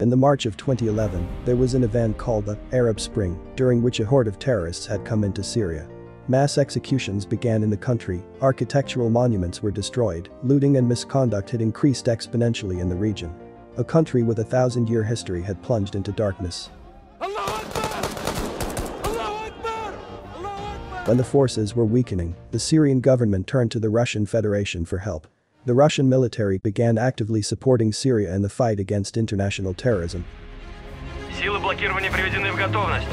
In the March of 2011, there was an event called the Arab Spring, during which a horde of terrorists had come into Syria. Mass executions began in the country, architectural monuments were destroyed, looting and misconduct had increased exponentially in the region. A country with a thousand-year history had plunged into darkness. When the forces were weakening, the Syrian government turned to the Russian Federation for help The Russian military began actively supporting Syria in the fight against international terrorism. Силы блокирования приведены в готовность.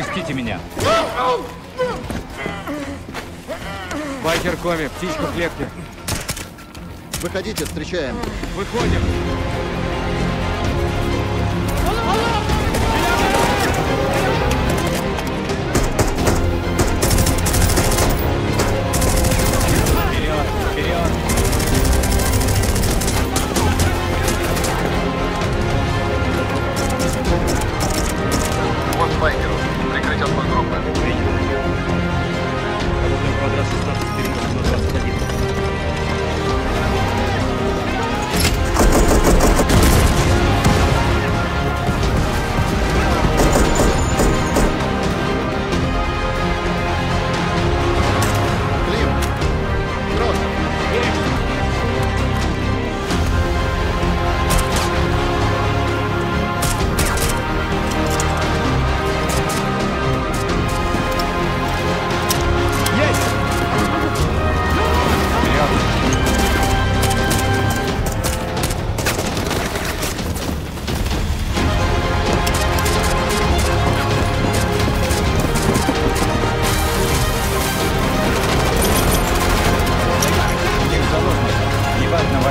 Отпустите меня. Байкер Коми, птичка в клетке. Выходите, встречаем. Выходим.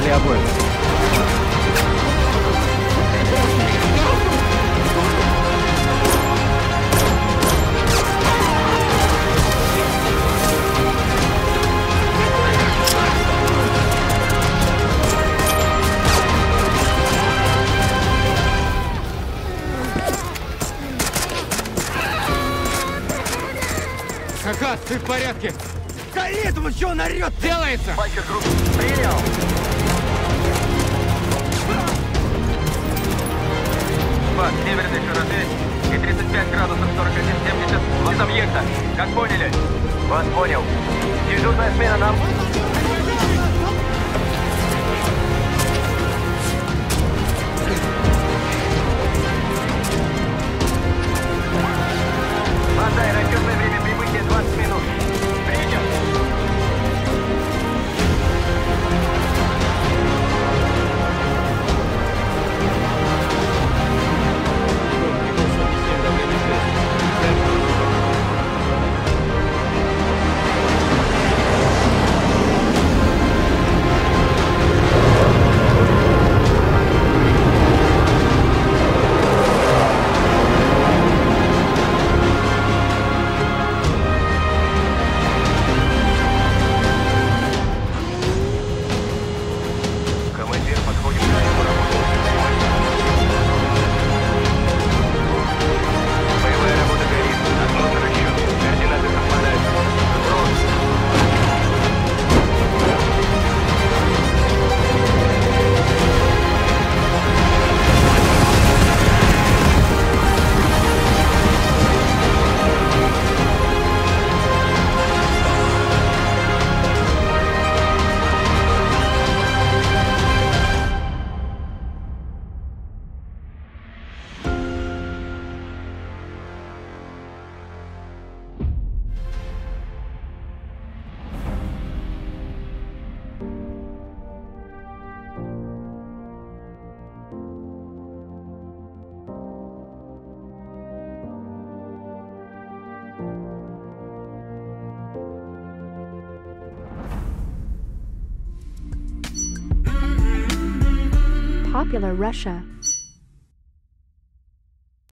смерти обоих. Ты в порядке? Да нет, он что, он орёт? Делается! Байкер-групп, принял! Popular Russia